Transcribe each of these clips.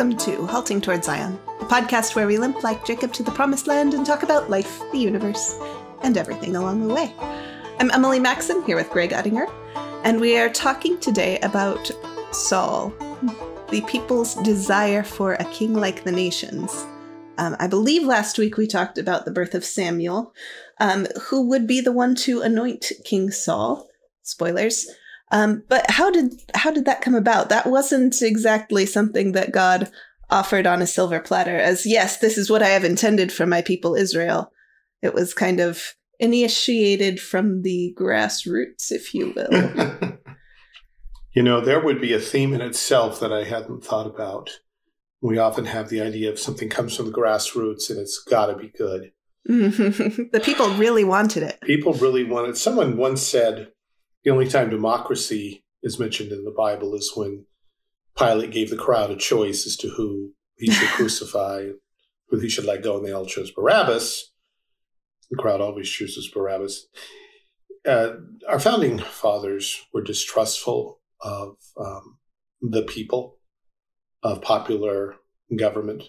Welcome to Halting Toward Zion, a podcast where we limp like Jacob to the promised land and talk about life, the universe, and everything along the way. I'm Emily Maxon here with Greg Uttinger, and we are talking today about Saul, the people's desire for a king like the nations. Um, I believe last week we talked about the birth of Samuel, um, who would be the one to anoint King Saul. Spoilers. Um, but how did how did that come about? That wasn't exactly something that God offered on a silver platter. As yes, this is what I have intended for my people Israel. It was kind of initiated from the grassroots, if you will. you know, there would be a theme in itself that I hadn't thought about. We often have the idea of something comes from the grassroots and it's got to be good. the people really wanted it. People really wanted. Someone once said, the only time democracy is mentioned in the Bible is when Pilate gave the crowd a choice as to who he should crucify, who he should let go, and they all chose Barabbas. The crowd always chooses Barabbas. Uh, our founding fathers were distrustful of um, the people, of popular government,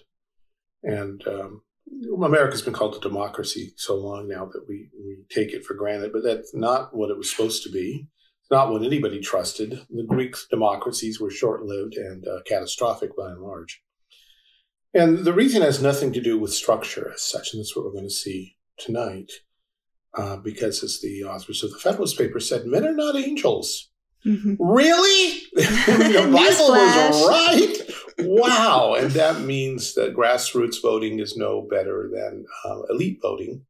and um, America's been called a democracy so long now that we, we take it for granted, but that's not what it was supposed to be. It's not what anybody trusted. The Greek democracies were short lived and uh, catastrophic by and large. And the reason has nothing to do with structure as such, and that's what we're going to see tonight. Uh, because, as the authors of the Federalist paper said, men are not angels. Mm-hmm. Really? the Bible was right wow. And that means that grassroots voting is no better than uh, elite voting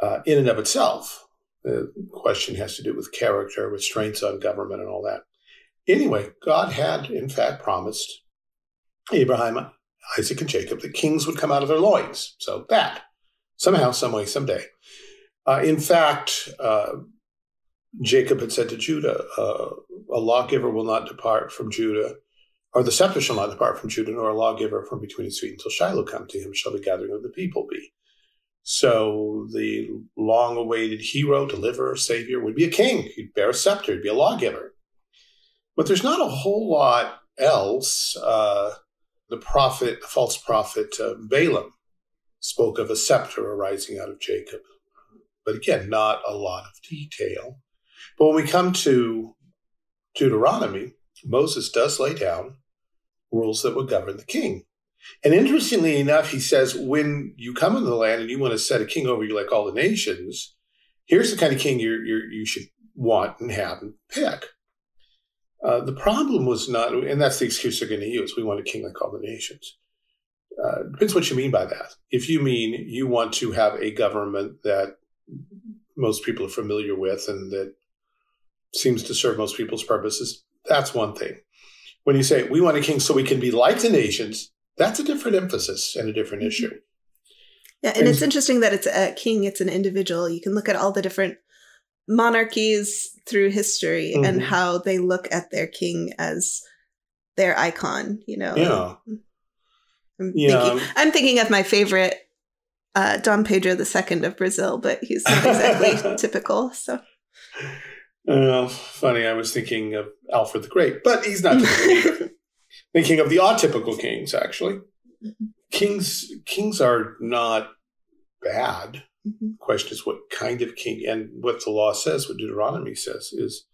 uh, in and of itself. The question has to do with character, restraints on government, and all that. Anyway, God had, in fact, promised Abraham, Isaac, and Jacob that kings would come out of their loins. So that, somehow, some way, someday. Uh, in fact, uh, Jacob had said to Judah, uh, a lawgiver will not depart from Judah or the scepter shall not depart from Judah, nor a lawgiver from between his feet until Shiloh come to him, shall the gathering of the people be. So the long awaited hero, deliverer, savior would be a king. He'd bear a scepter, he'd be a lawgiver. But there's not a whole lot else. Uh, the prophet, the false prophet uh, Balaam, spoke of a scepter arising out of Jacob. But again, not a lot of detail. But when we come to Deuteronomy, Moses does lay down rules that would govern the king. And interestingly enough, he says, when you come into the land and you want to set a king over you like all the nations, here's the kind of king you're, you should want and have and pick. Uh, the problem was not, and that's the excuse they're going to use. We want a king like all the nations. Uh, depends what you mean by that. If you mean you want to have a government that most people are familiar with and that seems to serve most people's purposes, that's one thing. When you say we want a king so we can be like the nations, that's a different emphasis and a different mm-hmm. issue. Yeah, and, and it's interesting that it's a king, it's an individual. You can look at all the different monarchies through history mm-hmm. and how they look at their king as their icon, you know. Yeah. I'm yeah. thinking I'm thinking of my favorite uh, Dom Pedro II of Brazil, but he's not exactly typical. So uh, funny, I was thinking of Alfred the Great, but he's not thinking of the atypical kings, actually. Kings kings are not bad. Mm-hmm. Question is what kind of king and what the law says, what Deuteronomy says is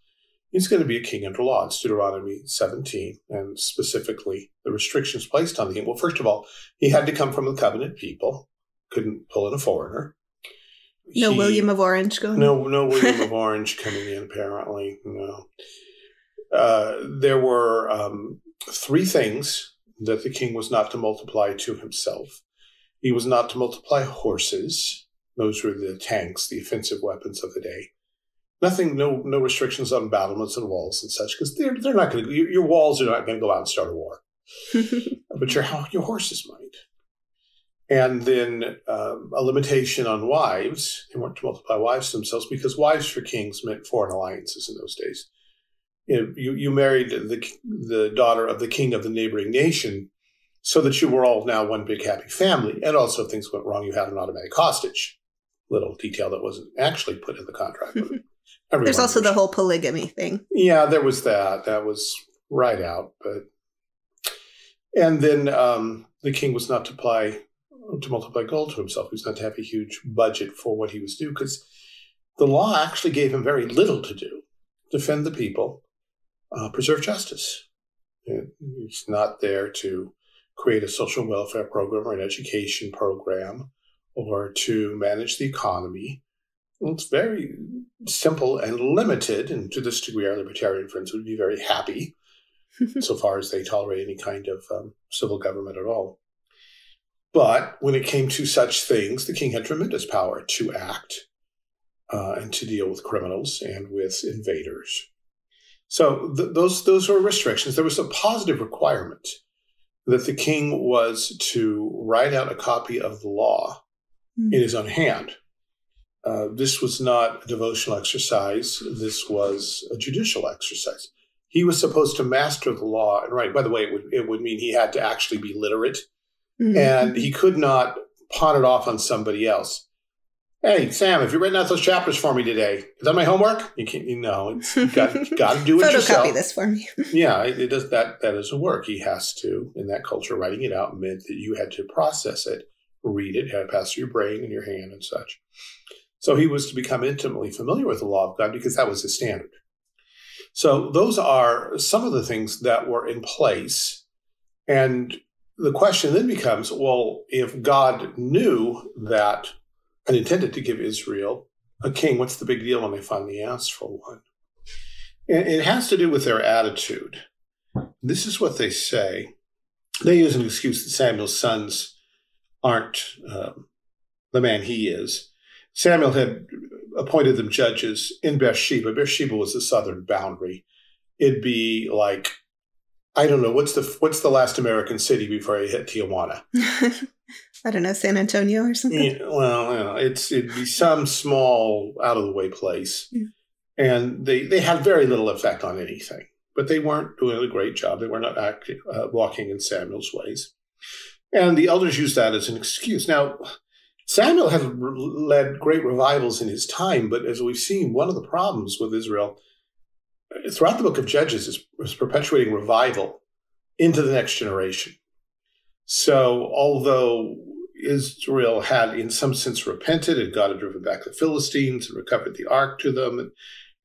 he's going to be a king under law. It's Deuteronomy 17, and specifically the restrictions placed on him. Well, first of all, he had to come from the covenant people, couldn't pull in a foreigner. No William of Orange going. No, no William of Orange coming in. Apparently, no. Uh, there were um, three things that the king was not to multiply to himself. He was not to multiply horses; those were the tanks, the offensive weapons of the day. Nothing, no, no restrictions on battlements and walls and such, because they're they're not going to. Your, your walls are not going to go out and start a war, but your your horses might and then uh, a limitation on wives. They weren't to multiply wives themselves because wives for kings meant foreign alliances in those days. You, know, you, you married the, the daughter of the king of the neighboring nation so that you were all now one big happy family. And also, if things went wrong, you had an automatic hostage. Little detail that wasn't actually put in the contract. There's also the whole polygamy thing. Yeah, there was that. That was right out. But And then um, the king was not to apply to multiply gold to himself. He was not to have a huge budget for what he was due because the law actually gave him very little to do defend the people, uh, preserve justice. He's not there to create a social welfare program or an education program or to manage the economy. It's very simple and limited, and to this degree, our libertarian friends would be very happy so far as they tolerate any kind of um, civil government at all. But when it came to such things, the king had tremendous power to act uh, and to deal with criminals and with invaders. So th- those those were restrictions. There was a positive requirement that the king was to write out a copy of the law mm. in his own hand. Uh, this was not a devotional exercise. This was a judicial exercise. He was supposed to master the law and write. By the way, it would, it would mean he had to actually be literate, mm-hmm. and he could not pawn it off on somebody else. Hey, Sam, have you written out those chapters for me today? Is that my homework? You can't, you know, you got, you got to do it yourself. Photocopy this for me. yeah, it, it, does that. That doesn't work. He has to. In that culture, writing it out meant that you had to process it, read it, had it pass through your brain and your hand and such. So he was to become intimately familiar with the law of God because that was his standard. So those are some of the things that were in place, and the question then becomes: Well, if God knew that and intended to give Israel a king. What's the big deal when they finally asked for one? And it has to do with their attitude. This is what they say. They use an excuse that Samuel's sons aren't um, the man he is. Samuel had appointed them judges in Beersheba. Beersheba was the southern boundary. It'd be like, I don't know, what's the what's the last American city before you hit Tijuana? I don't know, San Antonio or something. Yeah, well, you know, it's it'd be some small, out of the way place, and they they had very little effect on anything. But they weren't doing a great job. They were not acting, uh, walking in Samuel's ways, and the elders used that as an excuse. Now, Samuel had led great revivals in his time, but as we've seen, one of the problems with Israel throughout the book of Judges is, is perpetuating revival into the next generation. So, although Israel had, in some sense, repented and God had driven back the Philistines and recovered the ark to them. And,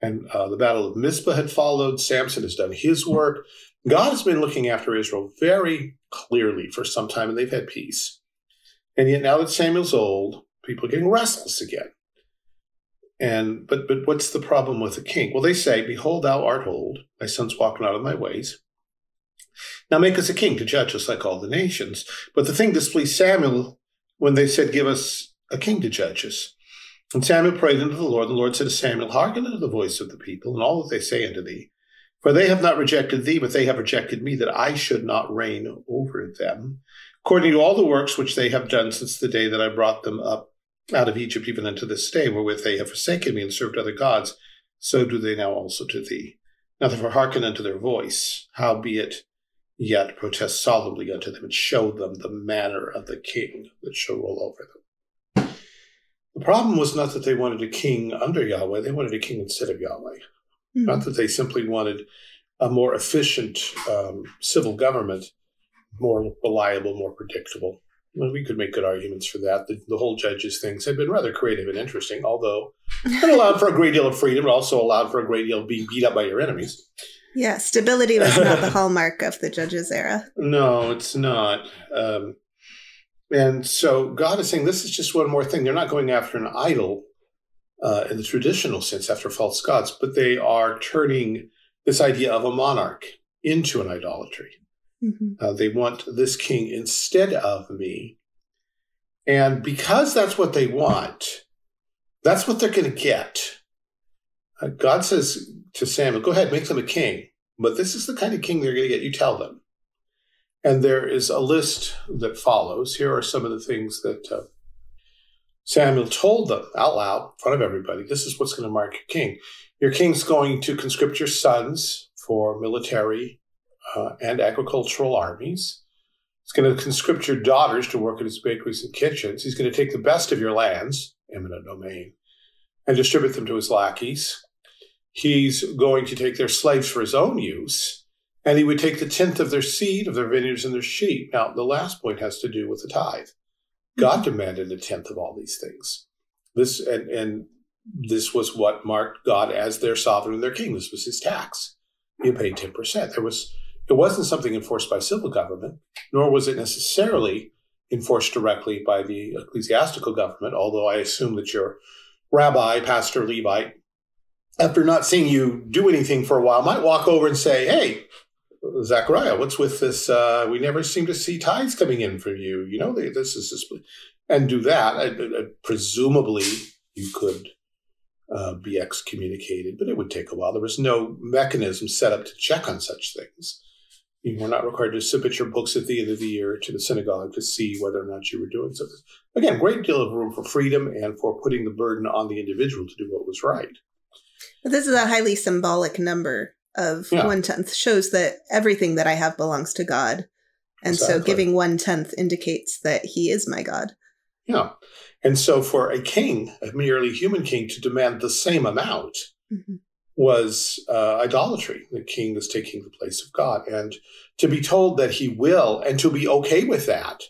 and uh, the Battle of Mizpah had followed. Samson has done his work. God has been looking after Israel very clearly for some time, and they've had peace. And yet, now that Samuel's old, people are getting restless again. And but but what's the problem with the king? Well, they say, "Behold, thou art old; thy sons walking out of my ways." Now make us a king to judge us like all the nations. But the thing displeased Samuel when they said, Give us a king to judge us. And Samuel prayed unto the Lord. and The Lord said to Samuel, Hearken unto the voice of the people and all that they say unto thee. For they have not rejected thee, but they have rejected me, that I should not reign over them. According to all the works which they have done since the day that I brought them up out of Egypt, even unto this day, wherewith they have forsaken me and served other gods, so do they now also to thee. Now therefore hearken unto their voice, howbeit yet protest solemnly unto them and show them the manner of the king that shall rule over them. The problem was not that they wanted a king under Yahweh, they wanted a king instead of Yahweh. Mm-hmm. Not that they simply wanted a more efficient um, civil government, more reliable, more predictable. Well, we could make good arguments for that. The, the, whole judges things have been rather creative and interesting, although it allowed for a great deal of freedom, but also allowed for a great deal of being beat up by your enemies. Yeah, stability was not the hallmark of the judges era. No, it's not. Um, and so God is saying this is just one more thing. They're not going after an idol uh, in the traditional sense, after false gods, but they are turning this idea of a monarch into an idolatry. Mm-hmm. Uh, they want this king instead of me. And because that's what they want, that's what they're going to get. Uh, God says, to Samuel, go ahead, make them a king. But this is the kind of king they're going to get. You tell them. And there is a list that follows. Here are some of the things that uh, Samuel told them out loud in front of everybody. This is what's going to mark your king. Your king's going to conscript your sons for military uh, and agricultural armies. He's going to conscript your daughters to work in his bakeries and kitchens. He's going to take the best of your lands, eminent domain, and distribute them to his lackeys. He's going to take their slaves for his own use, And he would take the tenth of their seed, of their vineyards, and their sheep. Now, the last point has to do with the tithe. God demanded a tenth of all these things. This and, and this was what marked God as their sovereign and their king. This was his tax. He paid ten percent. There was it wasn't something enforced by civil government, nor was it necessarily enforced directly by the ecclesiastical government. Although I assume that your rabbi, pastor, Levite, after not seeing you do anything for a while, might walk over and say, "Hey, Zachariah, what's with this? Uh, we never seem to see tithes coming in from you. You know, this is this, and do that. I, I, presumably, you could uh, be excommunicated, but it would take a while. There was no mechanism set up to check on such things. You were not required to submit your books at the end of the year to the synagogue to see whether or not you were doing something. Again, great deal of room for freedom and for putting the burden on the individual to do what was right. But this is a highly symbolic number of yeah. one tenth shows that everything that I have belongs to God. And exactly. so giving one tenth indicates that he is my God. Yeah. And so for a king, a merely human king, to demand the same amount mm-hmm. Was uh, idolatry. The king is taking the place of God. And to be told that he will and to be okay with that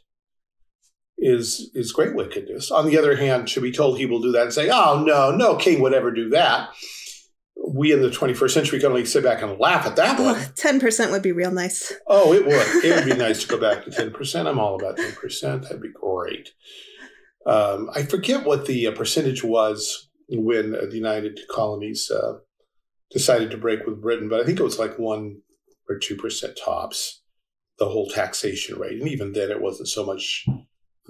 is is great wickedness. On the other hand, to be told he will do that and say, oh, no, no king would ever do that we in the 21st century can only sit back and laugh at that one. 10% would be real nice. Oh, it would. It would be nice to go back to 10%. I'm all about 10%. That'd be great. Um, I forget what the uh, percentage was when the United Colonies uh, decided to break with Britain, but I think it was like 1 or 2% tops, the whole taxation rate. And even then, it wasn't so much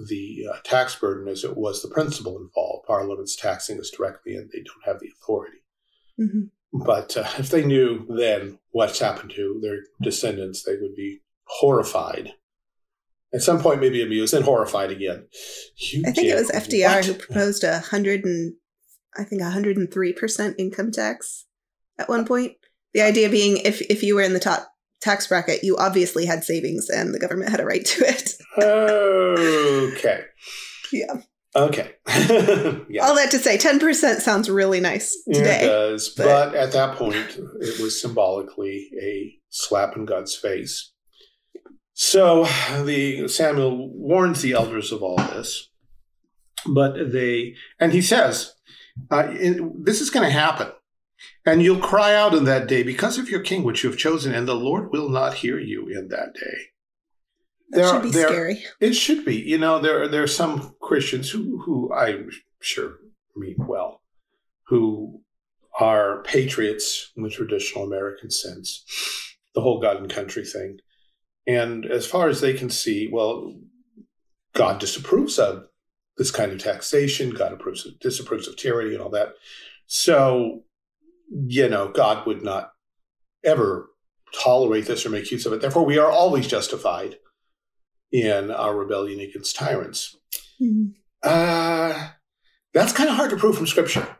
the uh, tax burden as it was the principle involved. Parliament's taxing us directly, and they don't have the authority. Mm-hmm. But uh, if they knew then what's happened to their descendants, they would be horrified. At some point, maybe amused and horrified again. You I think it was FDR what? who proposed a hundred and I think hundred and three percent income tax at one point. The idea being, if if you were in the top tax bracket, you obviously had savings, and the government had a right to it. okay. Yeah. Okay. yeah. All that to say, 10% sounds really nice today. It does. But, but at that point, it was symbolically a slap in God's face. So the Samuel warns the elders of all this, but they, and he says, uh, in, this is going to happen. And you'll cry out in that day because of your king, which you have chosen, and the Lord will not hear you in that day. That should be scary. It should be. You know, there there are some Christians who who I'm sure mean well, who are patriots in the traditional American sense, the whole God and country thing. And as far as they can see, well, God disapproves of this kind of taxation. God approves of, disapproves of tyranny and all that. So, you know, God would not ever tolerate this or make use of it. Therefore, we are always justified in our rebellion against tyrants. Mm-hmm. Uh, that's kind of hard to prove from Scripture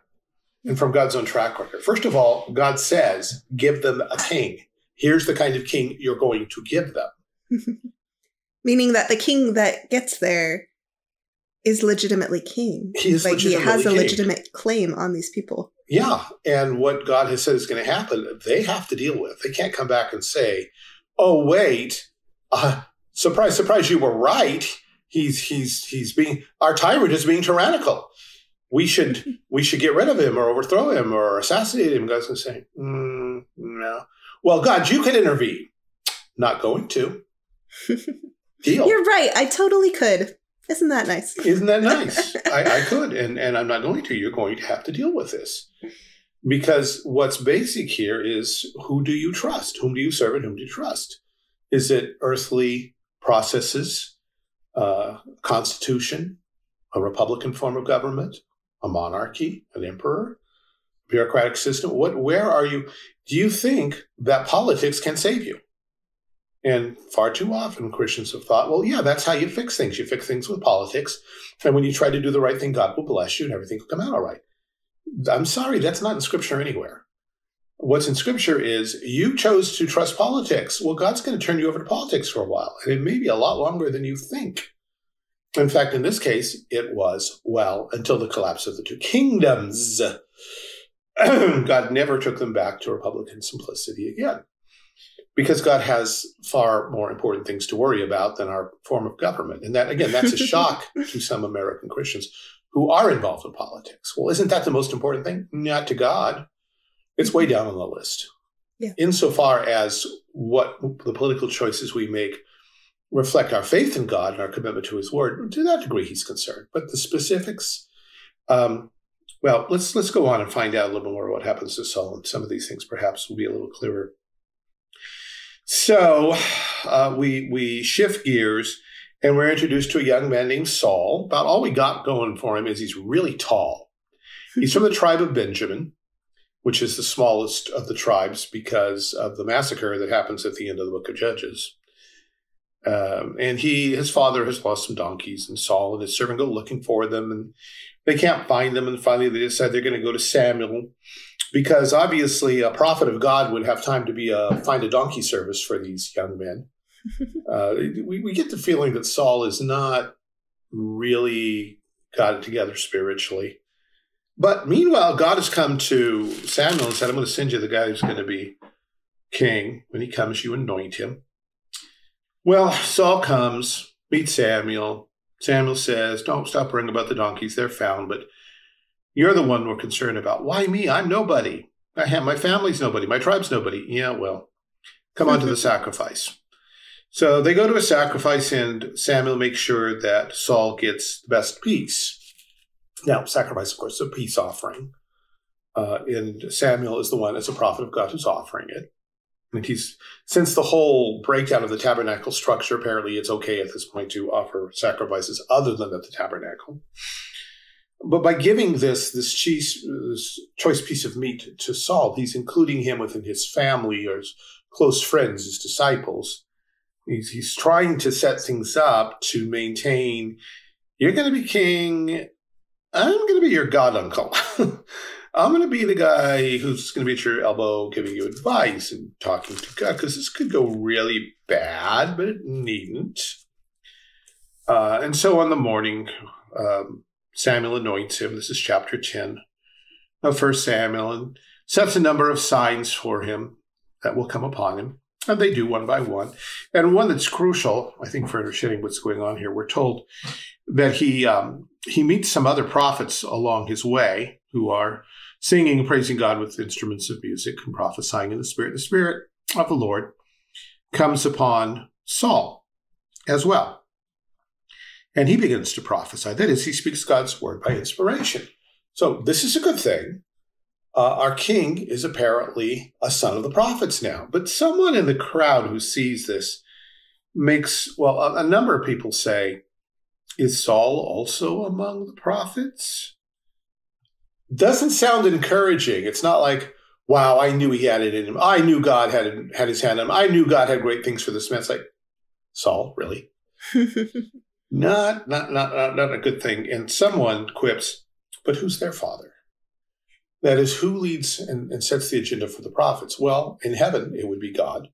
and from God's own track record. First of all, God says, give them a king. Here's the kind of king you're going to give them. Meaning that the king that gets there is legitimately king. He is like legitimately he has king. a legitimate claim on these people. Yeah, and what God has said is going to happen, they have to deal with. They can't come back and say, "Oh, wait, uh, surprise, surprise, you were right. He's he's he's being our tyrant is being tyrannical. We should we should get rid of him or overthrow him or assassinate him. God's going to say, mm, no. Well, God, you can intervene. Not going to. Deal. You're right. I totally could. Isn't that nice? Isn't that nice? I, I could, and and I'm not going to. You're going to have to deal with this because what's basic here is who do you trust? Whom do you serve and whom do you trust? Is it earthly processes, uh, constitution, a republican form of government, a monarchy, an emperor, bureaucratic system. What, where are you? Do you think that politics can save you? And far too often Christians have thought, well, yeah, that's how you fix things. You fix things with politics. And when you try to do the right thing, God will bless you and everything will come out all right. I'm sorry, that's not in scripture anywhere what's in scripture is you chose to trust politics. Well, God's going to turn you over to politics for a while, and it may be a lot longer than you think. In fact, in this case, it was, well, until the collapse of the two kingdoms. God never took them back to Republican simplicity again. Because God has far more important things to worry about than our form of government. And that, again, that's a shock to some American Christians who are involved in politics. Well, isn't that the most important thing? Not to God. It's way down on the list. Yeah. Insofar as what the political choices we make reflect our faith in God and our commitment to His Word, to that degree, He's concerned. But the specifics, um, well, let's let's go on and find out a little bit more what happens to Saul, and some of these things perhaps will be a little clearer. So uh, we we shift gears and we're introduced to a young man named Saul. About all we got going for him is he's really tall. He's from the tribe of Benjamin, which is the smallest of the tribes because of the massacre that happens at the end of the book of Judges. Um, and he, his father, has lost some donkeys, and Saul and his servant go looking for them, and they can't find them. And finally, they decide they're going to go to Samuel because obviously a prophet of God would have time to be a find a donkey service for these young men. uh, we, we get the feeling that Saul is not really got it together spiritually. But meanwhile, God has come to Samuel and said, I'm going to send you the guy who's going to be king. When he comes, you anoint him. Well, Saul comes, meets Samuel. Samuel says, Don't stop worrying about the donkeys. They're found, but you're the one we're concerned about. Why me? I'm nobody. I have my family's nobody. My tribe's nobody. Yeah, well, come on to the sacrifice. So they go to a sacrifice, and Samuel makes sure that Saul gets the best piece. Now, sacrifice, of course, is a peace offering. Uh, and Samuel is the one, as a prophet of God, who's offering it. And he's, since the whole breakdown of the tabernacle structure, apparently it's okay at this point to offer sacrifices other than at the tabernacle. But by giving this this, cheese, this choice piece of meat to Saul, he's including him within his family or his close friends, his disciples. He's, he's trying to set things up to maintain. You're going to be king. I'm going to be your god uncle. I'm going to be the guy who's going to be at your elbow giving you advice and talking to God because this could go really bad, but it needn't. Uh, and so on the morning, um, Samuel anoints him. This is chapter 10 of First Samuel and sets a number of signs for him that will come upon him. And they do one by one. And one that's crucial, I think, for understanding what's going on here, we're told that he um, he meets some other prophets along his way who are singing and praising God with instruments of music and prophesying in the Spirit. The Spirit of the Lord comes upon Saul as well. And he begins to prophesy. That is, he speaks God's word by inspiration. So this is a good thing. Uh, our king is apparently a son of the prophets now. But someone in the crowd who sees this makes, well, a, a number of people say, is Saul also among the prophets? Doesn't sound encouraging. It's not like, wow, I knew he had it in him. I knew God had had his hand on him. I knew God had great things for this man. It's like, Saul, really? not, not, not, not, not a good thing. And someone quips, but who's their father? That is, who leads and, and sets the agenda for the prophets? Well, in heaven, it would be God.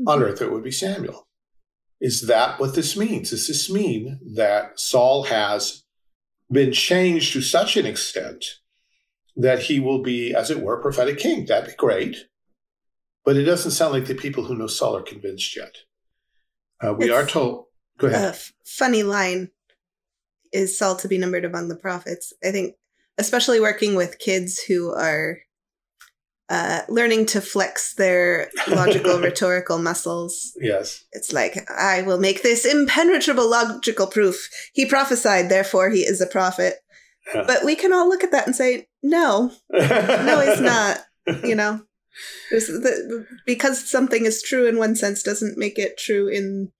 Mm-hmm. On earth, it would be Samuel. Is that what this means? Does this mean that Saul has been changed to such an extent that he will be, as it were, prophetic king? That'd be great. But it doesn't sound like the people who know Saul are convinced yet. Uh, we it's, are told. Go ahead. A f- funny line is Saul to be numbered among the prophets. I think, especially working with kids who are uh, learning to flex their logical rhetorical muscles. Yes. It's like, I will make this impenetrable logical proof. He prophesied, therefore he is a prophet. But we can all look at that and say, no, no, he's not. You know, the, because something is true in one sense doesn't make it true in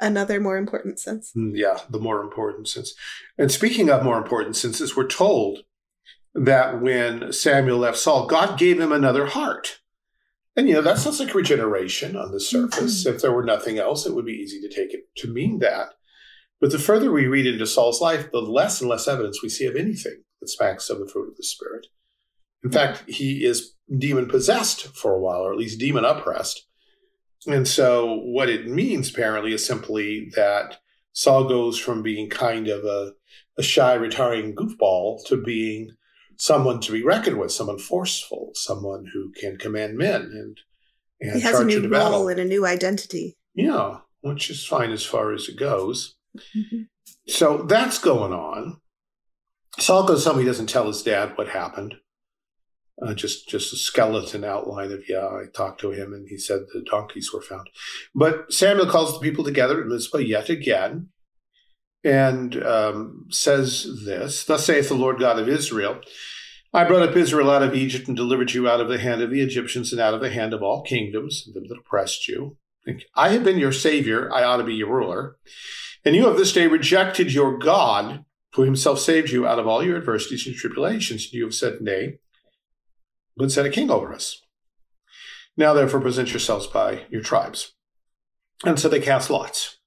another more important sense. Mm, yeah, the more important sense. And speaking of more important senses, we're told that when Samuel left Saul, God gave him another heart. And, you know, that sounds like regeneration on the surface. Mm-hmm. If there were nothing else, it would be easy to take it to mean that. But the further we read into Saul's life, the less and less evidence we see of anything that smacks of the fruit of the Spirit. In fact, he is demon possessed for a while, or at least demon oppressed. And so, what it means apparently is simply that Saul goes from being kind of a, a shy, retiring goofball to being someone to be reckoned with, someone forceful, someone who can command men. And and he has a new into role battle. and a new identity. Yeah, which is fine as far as it goes. Mm-hmm. So that's going on. Saul goes home. He doesn't tell his dad what happened. Uh, just just a skeleton outline of yeah. I talked to him, and he said the donkeys were found. But Samuel calls the people together at Mizpah yet again, and um, says this: "Thus saith the Lord God of Israel." I brought up Israel out of Egypt and delivered you out of the hand of the Egyptians and out of the hand of all kingdoms them that oppressed you. I have been your savior. I ought to be your ruler. And you have this day rejected your God, who himself saved you out of all your adversities and tribulations. You have said, Nay, but set a king over us. Now, therefore, present yourselves by your tribes. And so they cast lots.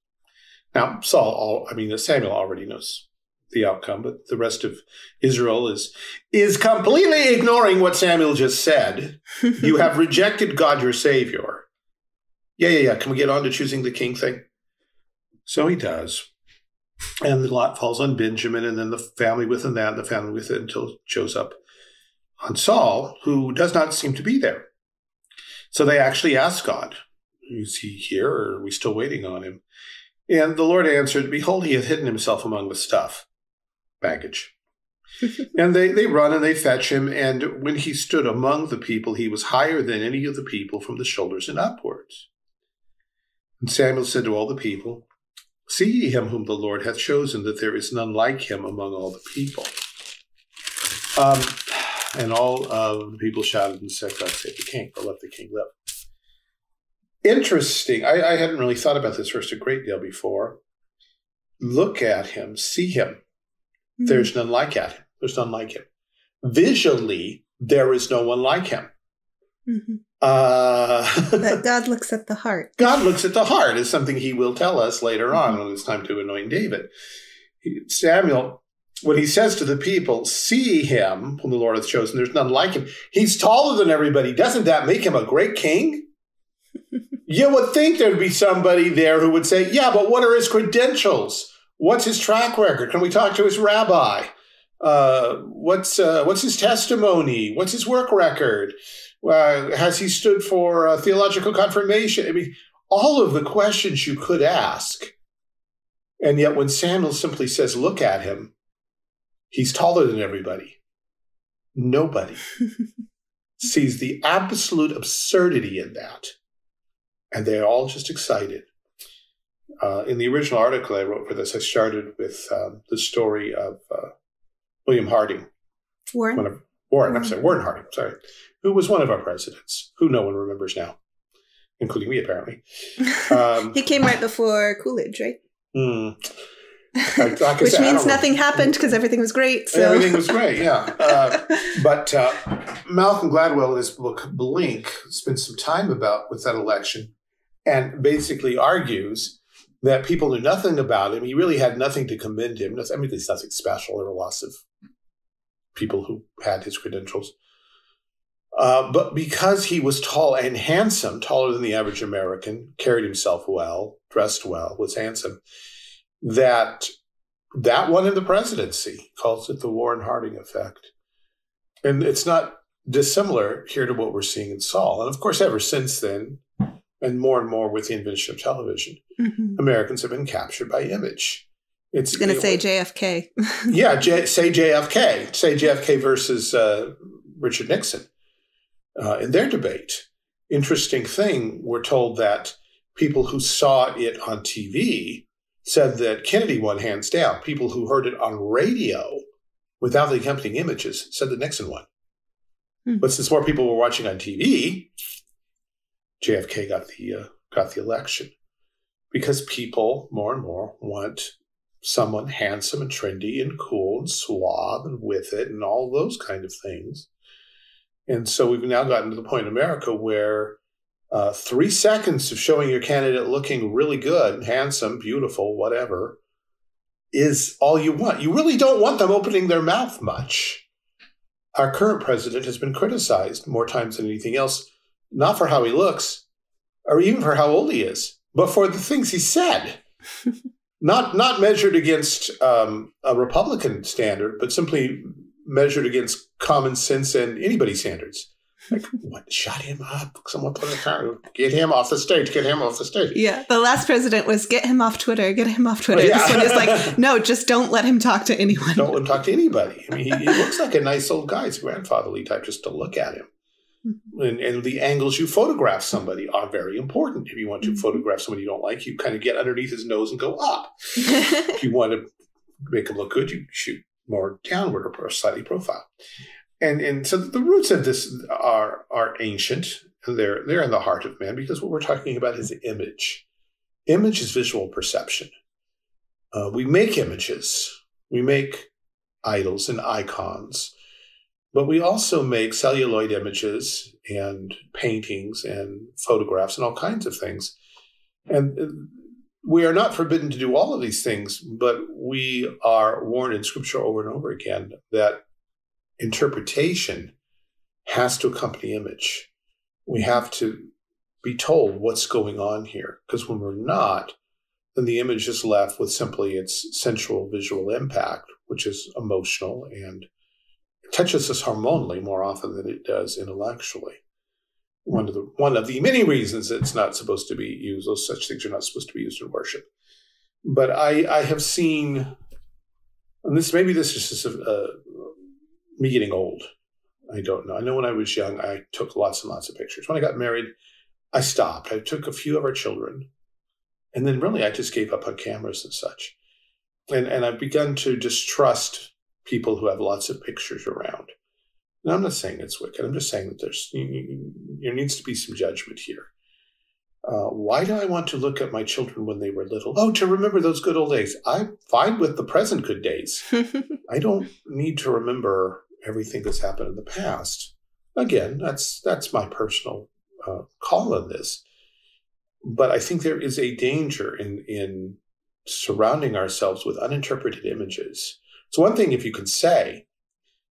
Now, Saul, all, I mean, Samuel already knows the outcome, but the rest of Israel is is completely ignoring what Samuel just said. you have rejected God, your Savior. Yeah, yeah, yeah. Can we get on to choosing the king thing? So he does. And the lot falls on Benjamin, and then the family within that, and the family with it until it shows up on Saul, who does not seem to be there. So they actually ask God, Is he here, or are we still waiting on him? And the Lord answered, Behold, he hath hidden himself among the stuff, baggage. and they, they run and they fetch him. And when he stood among the people, he was higher than any of the people from the shoulders and upwards. And Samuel said to all the people, See ye him whom the Lord hath chosen, that there is none like him among all the people. Um, and all of the people shouted and said, God save the king, or let the king live. Interesting. I, I hadn't really thought about this verse a great deal before. Look at him, see him. There's none like at him. There's none like him. Visually, there is no one like him. Mm-hmm. Uh, that God looks at the heart. God looks at the heart is something he will tell us later on when it's time to anoint David. Samuel, when he says to the people, see him whom the Lord hath chosen, there's none like him. He's taller than everybody. Doesn't that make him a great king? you would think there'd be somebody there who would say, yeah, but what are his credentials? What's his track record? Can we talk to his rabbi? Uh, what's uh, what's his testimony? What's his work record? Uh, has he stood for uh, theological confirmation? I mean, all of the questions you could ask. And yet, when Samuel simply says, Look at him, he's taller than everybody. Nobody sees the absolute absurdity in that. And they're all just excited. Uh, in the original article I wrote for this, I started with um, the story of uh, William Harding. Warren? One of, Warren, I'm sorry, Warren Harding, sorry, who was one of our presidents, who no one remembers now, including me, apparently. Um, he came right before Coolidge, right? Mm, like, like Which said, means nothing happened because everything was great. So. Everything was great, yeah. Uh, but uh, Malcolm Gladwell in his book Blink spends some time about with that election, and basically argues that people knew nothing about him. He really had nothing to commend him. I mean, there's nothing special. There were lots of people who had his credentials. Uh, but because he was tall and handsome, taller than the average American, carried himself well, dressed well, was handsome, that that won him the presidency. Calls it the Warren Harding effect, and it's not dissimilar here to what we're seeing in Saul. And of course, ever since then, and more and more with the invention of television, mm-hmm. Americans have been captured by image. It's going to say JFK. yeah, J, say JFK. Say JFK versus uh, Richard Nixon uh, in their debate. Interesting thing, we're told that people who saw it on TV said that Kennedy won hands down. People who heard it on radio without the accompanying images said that Nixon won. Hmm. But since more people were watching on TV, JFK got the uh, got the election because people more and more want someone handsome and trendy and cool and suave and with it and all those kind of things. And so we've now gotten to the point in America where uh, three seconds of showing your candidate looking really good, handsome, beautiful, whatever, is all you want. You really don't want them opening their mouth much. Our current president has been criticized more times than anything else, not for how he looks or even for how old he is, but for the things he said. not not measured against um, a Republican standard, but simply measured against common sense and anybody's standards. Like, what? Shut him up! Someone put a car. Get him off the stage. Get him off the stage. Yeah, the last president was get him off Twitter. Get him off Twitter. Oh, yeah. This one is like, no, just don't let him talk to anyone. Don't let him talk to anybody. I mean, he, he looks like a nice old guy. He's grandfatherly type just to look at him. Mm-hmm. And, and the angles you photograph somebody are very important. If you want to Mhm. photograph somebody you don't like, you kind of get underneath his nose and go up. if you want to make him look good, you shoot more downward or slightly profile. And and so the roots of this are are ancient. And they're they're in the heart of man because what we're talking about is image. Image is visual perception. Uh, we make images. We make idols and icons, but we also make celluloid images and paintings and photographs and all kinds of things. And uh, we are not forbidden to do all of these things, but we are warned in scripture over and over again that interpretation has to accompany image. We have to be told what's going on here, because when we're not, then the image is left with simply its sensual visual impact, which is emotional and touches us hormonally more often than it does intellectually. One of the one of the many reasons it's not supposed to be used; those such things are not supposed to be used in worship. But I, I have seen, and this maybe this is just a, me getting old. I don't know. I know when I was young, I took lots and lots of pictures. When I got married, I stopped. I took a few of our children, and then really I just gave up on cameras and such. And and I've begun to distrust people who have lots of pictures around. And I'm not saying it's wicked. I'm just saying that there's there needs to be some judgment here. Uh, why do I want to look at my children when they were little? Oh, to remember those good old days. I'm fine with the present good days. I don't need to remember everything that's happened in the past. Again, that's that's my personal uh, call on this. But I think there is a danger in in surrounding ourselves with uninterpreted images. It's one thing if you can say,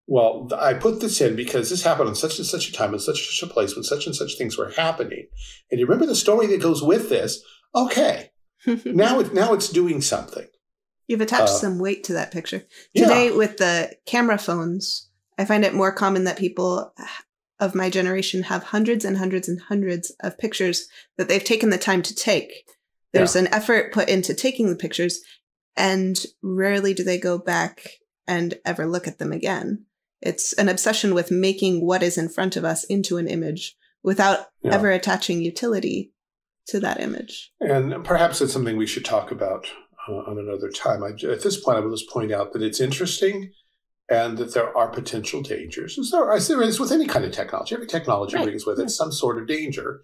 well, I put this in because this happened on such and such a time in such and such a place when such and such things were happening. And you remember the story that goes with this? Okay. now it now it's doing something. You've attached Uh, some weight to that picture. Yeah. Today, with the camera phones, I find it more common that people of my generation have hundreds and hundreds and hundreds of pictures that they've taken the time to take. There's an effort put into taking the pictures, and rarely do they go back and ever look at them again. It's an obsession with making what is in front of us into an image without Yeah. ever attaching utility to that image. And perhaps it's something we should talk about uh, on another time. I, at this point, I will just point out that it's interesting and that there are potential dangers. And so I as this with any kind of technology. Every technology Right. brings with it some sort of danger.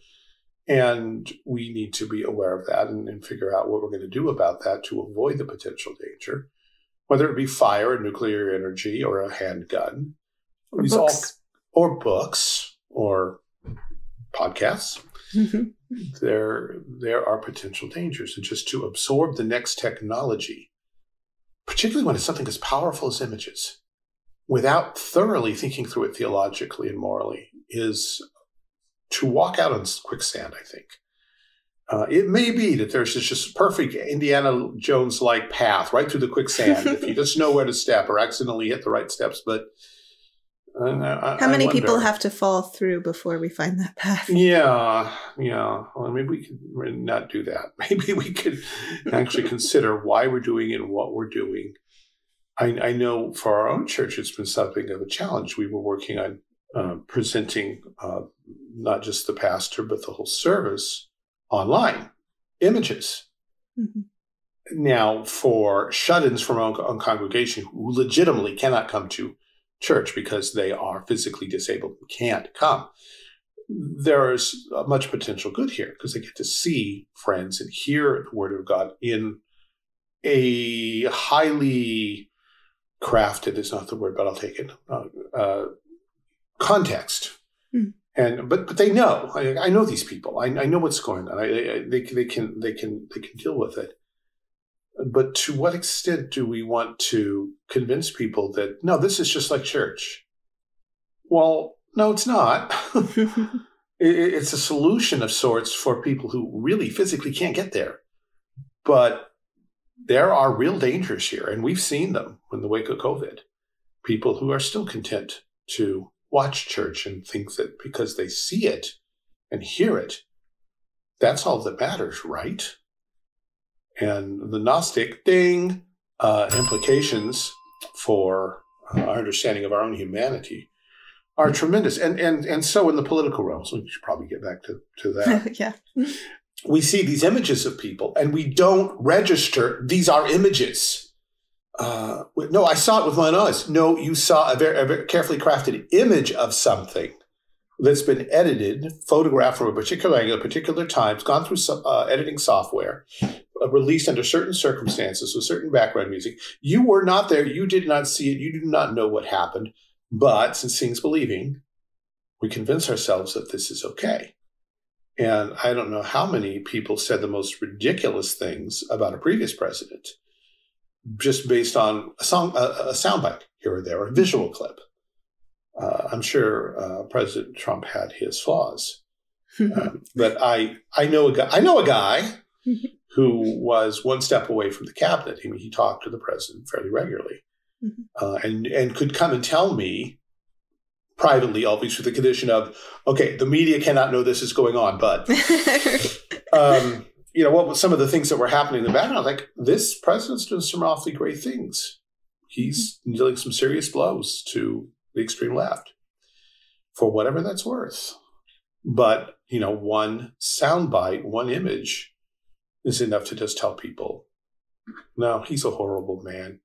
And we need to be aware of that and, and figure out what we're going to do about that to avoid the potential danger, whether it be fire or nuclear energy or a handgun Or These all- books. or books or podcasts Mhm. there there are potential dangers and just to absorb the next technology particularly when it's something as powerful as images without thoroughly thinking through it theologically and morally is to walk out on quicksand i think uh, it may be that there's this just perfect indiana jones like path right through the quicksand if you just know where to step or accidentally hit the right steps but uh, How I many people have to fall through before we find that path? Yeah, yeah. Well, maybe we could not do that. Maybe we could actually consider why we're doing it and what we're doing. I, I know for our own church, it's been something of a challenge. We were working on uh, presenting uh, not just the pastor, but the whole service online, images. Mhm. Now, for shut ins from our own, congregation who legitimately cannot come to church because they are physically disabled and can't come, there's much potential good here because they get to see friends and hear the word of God in a highly crafted is not the word, but I'll take it uh, uh, context. Hmm. And but but they know. I, I know these people. I, I know what's going on. I, I, they they can they can they can deal with it. But to what extent do we want to convince people that no, this is just like church? Well, no, it's not. It- it's a solution of sorts for people who really physically can't get there. But there are real dangers here, and we've seen them in the wake of COVID. People who are still content to watch church and think that because they see it and hear it, that's all that matters, right? And the Gnostic ding uh, implications for uh, our understanding of our own humanity are tremendous. And and and so in the political realm, so we should probably get back to, to that. yeah. We see these images of people and we don't register these are images. Uh, no, I saw it with my own eyes. No, you saw a very, a very carefully crafted image of something that's been edited, photographed from a particular angle, a particular time, it's gone through some uh, editing software, uh, released under certain circumstances with certain background music. You were not there. You did not see it. You do not know what happened. But since seeing's believing, we convince ourselves that this is okay. And I don't know how many people said the most ridiculous things about a previous president just based on a song, a, a soundbite here or there, a visual clip. Uh, I'm sure uh, President Trump had his flaws, um, but I I know a guy I know a guy who was one step away from the cabinet. I mean, he talked to the president fairly regularly, mm-hmm. uh, and and could come and tell me privately, always with the condition of, okay, the media cannot know this is going on, but um, you know, what some of the things that were happening in the background, like this president's doing some awfully great things. He's dealing some serious blows to the extreme left for whatever that's worth. But, you know, one soundbite, one image is enough to just tell people, no, he's a horrible man.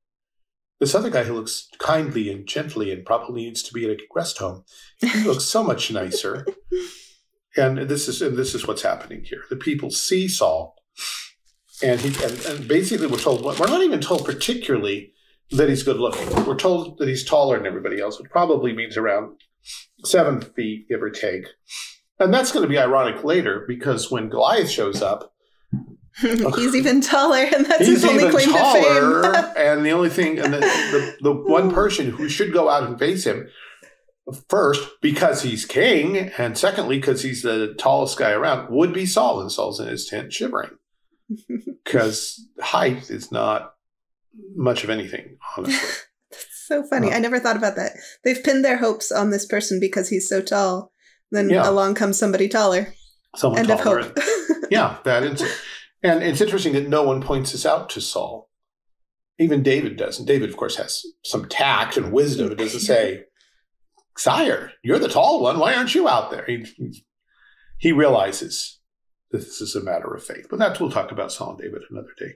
This other guy who looks kindly and gently and probably needs to be at a rest home, he looks so much nicer. And this is and this is what's happening here. The people see Saul, and he and, and basically we're told we're not even told particularly that he's good looking. We're told that he's taller than everybody else, which probably means around seven feet, give or take. And that's going to be ironic later because when Goliath shows up, he's even taller, and that's his only claim taller, to fame. and the only thing, and the, the, the one person who should go out and face him first because he's king, and secondly because he's the tallest guy around, would be Saul, and Saul's in his tent shivering because height is not much of anything, honestly. That's so funny. Uh, I never thought about that. They've pinned their hopes on this person because he's so tall. Then yeah. along comes somebody taller. Someone End taller. of hope. yeah, that is. And it's interesting that no one points this out to Saul. Even David doesn't. David, of course, has some tact and wisdom. It doesn't say, Sire, you're the tall one. Why aren't you out there? He, he realizes this is a matter of faith. But that we'll talk about Saul and David another day.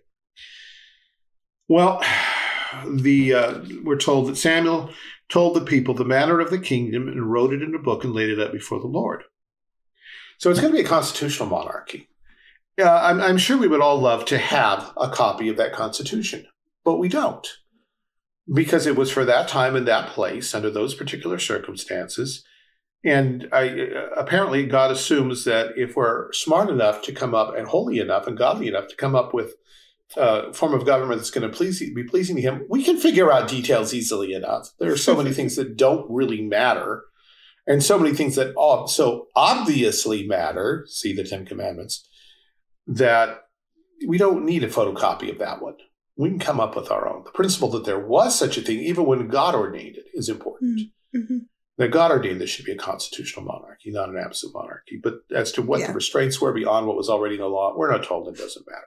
Well, the uh, we're told that Samuel told the people the manner of the kingdom and wrote it in a book and laid it out before the Lord. So it's going to be a constitutional monarchy. Uh, I'm, I'm sure we would all love to have a copy of that constitution, but we don't because it was for that time and that place under those particular circumstances. And I, apparently, God assumes that if we're smart enough to come up and holy enough and godly enough to come up with a form of government that's going to please be pleasing to Him, we can figure out details easily enough. There are so many things that don't really matter, and so many things that so obviously matter. See the Ten Commandments. That we don't need a photocopy of that one we can come up with our own. The principle that there was such a thing, even when God ordained it, is important. Mm-hmm. mm-hmm. That God ordained this should be a constitutional monarchy, not an absolute monarchy. But as to what yeah. the restraints were beyond what was already in the law, we're not told. It doesn't matter.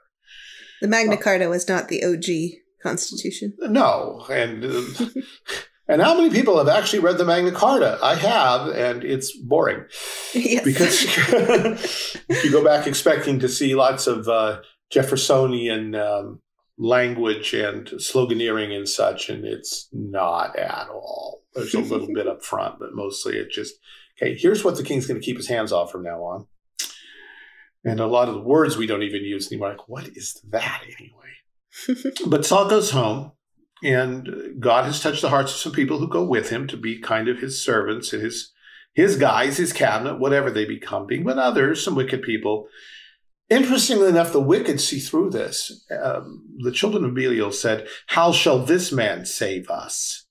The Magna uh, Carta was not the OG constitution. No, and uh, and how many people have actually read the Magna Carta? I have, and it's boring. Yes. Because you go back expecting to see lots of uh, Jeffersonian um, language and sloganeering and such, and it's not at all. There's a little bit up front, but mostly it just, okay, here's what the king's going to keep his hands off from now on. And a lot of the words we don't even use anymore. Like, what is that anyway? but Saul goes home, and God has touched the hearts of some people who go with him to be kind of his servants and his his guys, his cabinet, whatever they become, being with others, some wicked people Interestingly enough, the wicked see through this. Um, the children of Belial said, How shall this man save us?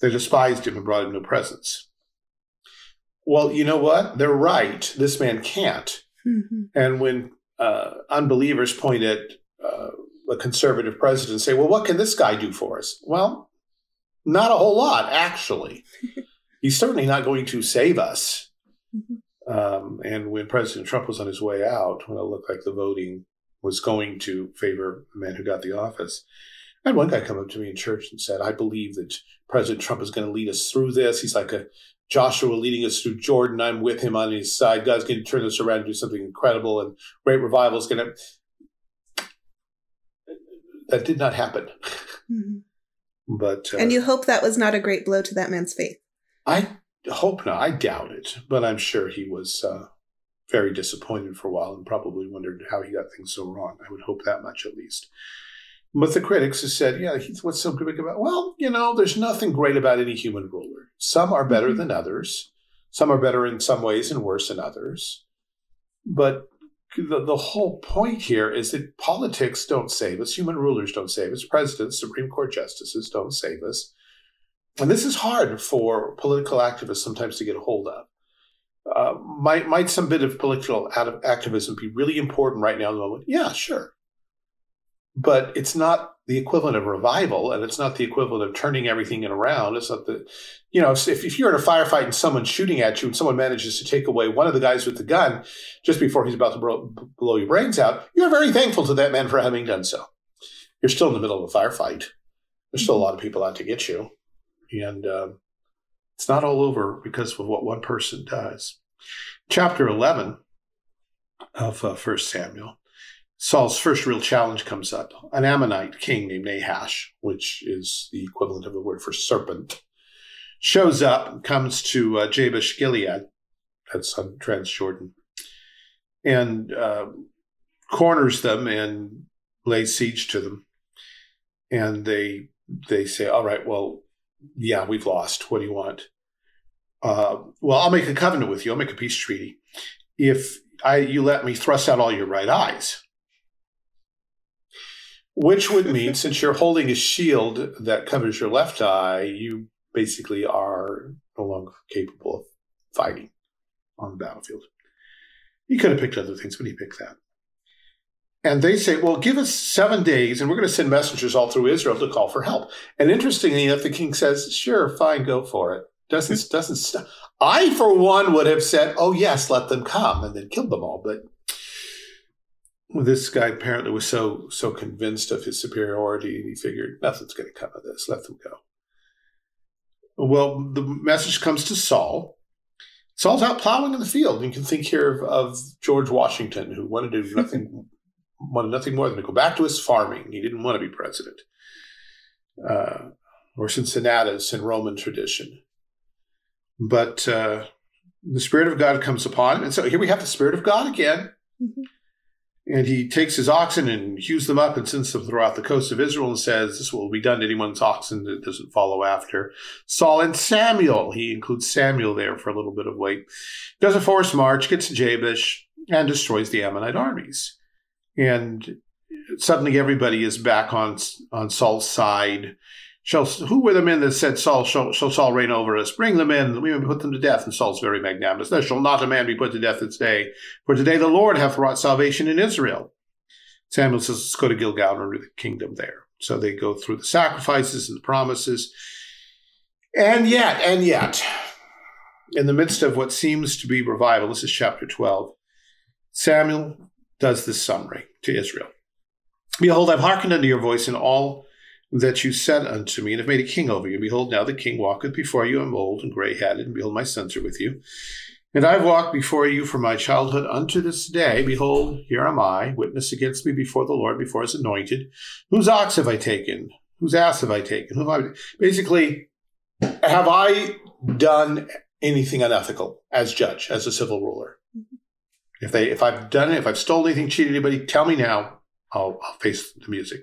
They despised him and brought him no presents. Well, you know what? They're right. This man can't. Mm-hmm. And when uh, unbelievers point at uh, a conservative president say, Well, what can this guy do for us? Well, not a whole lot, actually. he's certainly not going to save us. Mm-hmm. Um, and when President Trump was on his way out, when it looked like the voting was going to favor the man who got the office, I had one guy come up to me in church and said, I believe that President Trump is going to lead us through this. He's like a Joshua leading us through Jordan. I'm with him on his side. God's going to turn this around and do something incredible, and great revival is going to. That did not happen. Mm-hmm. But uh, and you hope that was not a great blow to that man's faith. I hope not. I doubt it, but I'm sure he was uh, very disappointed for a while and probably wondered how he got things so wrong. I would hope that much at least. But the critics have said, yeah, what's so great about? Well, you know, there's nothing great about any human ruler. Some are better mm-hmm. than others. Some are better in some ways and worse than others. But the, the whole point here is that politics don't save us. Human rulers don't save us. Presidents, Supreme Court justices don't save us. And this is hard for political activists sometimes to get a hold of. Uh, might might some bit of political activism be really important right now in the moment? Yeah, sure but it's not the equivalent of revival and it's not the equivalent of turning everything around. It's not the, you know, if, if you're in a firefight and someone's shooting at you and someone manages to take away one of the guys with the gun just before he's about to blow, blow your brains out, you're very thankful to that man for having done so. You're still in the middle of a firefight. There's still a lot of people out to get you. And um, it's not all over because of what one person does. Chapter 11 of uh, 1 Samuel Saul's first real challenge comes up. An Ammonite king named Nahash, which is the equivalent of the word for serpent, shows up and comes to uh, Jabesh Gilead, that's on Transjordan, and uh, corners them and lays siege to them. And they they say, "All right, well, yeah, we've lost. What do you want?" Uh, well, I'll make a covenant with you. I'll make a peace treaty if I you let me thrust out all your right eyes which would mean since you're holding a shield that covers your left eye, you basically are no longer capable of fighting on the battlefield. He could have picked other things, but he picked that. And they say, well, give us seven days, and we're going to send messengers all through Israel to call for help. And interestingly enough, the king says, sure, fine, go for it. Doesn't, doesn't, st- I, for one, would have said, oh, yes, let them come, and then killed them all. But this guy apparently was so so convinced of his superiority, and he figured nothing's going to come of this. Let them go. Well, the message comes to Saul. Saul's out plowing in the field. You can think here of, of George Washington, who wanted to do nothing, wanted nothing more than to go back to his farming. He didn't want to be president. Uh, or Cincinnatus in Roman tradition. But uh, the Spirit of God comes upon him. And so here we have the Spirit of God again. Mm-hmm. And he takes his oxen and hews them up and sends them throughout the coast of Israel and says, This will be done to anyone's oxen that doesn't follow after. Saul and Samuel, he includes Samuel there for a little bit of weight, does a forced march, gets to Jabesh, and destroys the Ammonite armies. And suddenly everybody is back on, on Saul's side. Shall, who were the men that said, Saul, shall, shall Saul reign over us? Bring them in, we may put them to death. And Saul's very magnanimous. There shall not a man be put to death this day, for today the Lord hath wrought salvation in Israel. Samuel says, let's go to Gilgal and rule the kingdom there. So they go through the sacrifices and the promises. And yet, and yet, in the midst of what seems to be revival, this is chapter 12, Samuel does this summary to Israel. Behold, I've hearkened unto your voice in all that you said unto me, and have made a king over you. Behold, now the king walketh before you. I'm old and gray headed, and behold, my sons are with you. And I've walked before you from my childhood unto this day. Behold, here am I, witness against me before the Lord, before his anointed. Whose ox have I taken? Whose ass have I taken? Who have I... Basically, have I done anything unethical as judge, as a civil ruler? Mm-hmm. If they, if I've done it, if I've stolen anything, cheated anybody, tell me now. I'll, I'll face the music.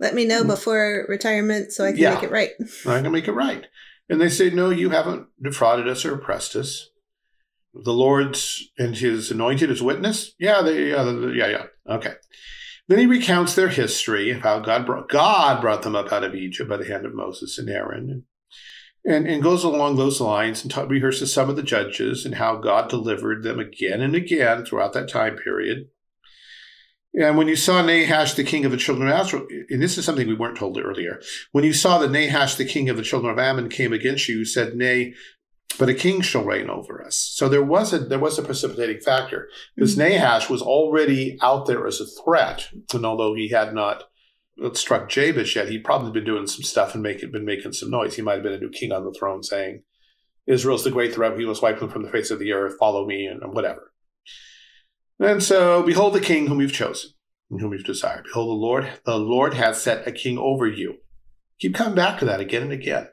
Let me know mm. before retirement so I can yeah, make it right. I can make it right. And they say, No, you haven't defrauded us or oppressed us. The Lord's and his anointed as witness? Yeah, they, yeah, yeah, yeah. Okay. Then he recounts their history of how God brought God brought them up out of Egypt by the hand of Moses and Aaron, and and, and goes along those lines and ta- rehearses some of the judges and how God delivered them again and again throughout that time period. And when you saw Nahash, the king of the children of Israel, and this is something we weren't told earlier, when you saw that Nahash, the king of the children of Ammon, came against you, you said, Nay, but a king shall reign over us. So there was a there was a precipitating factor because mm-hmm. Nahash was already out there as a threat, and although he had not struck Jabesh yet, he'd probably been doing some stuff and making been making some noise. He might have been a new king on the throne, saying, "Israel's the great threat. We must wipe them from the face of the earth. Follow me," and whatever. And so, behold the king whom you've chosen, and whom you've desired. Behold, the Lord, the Lord has set a king over you. Keep coming back to that again and again.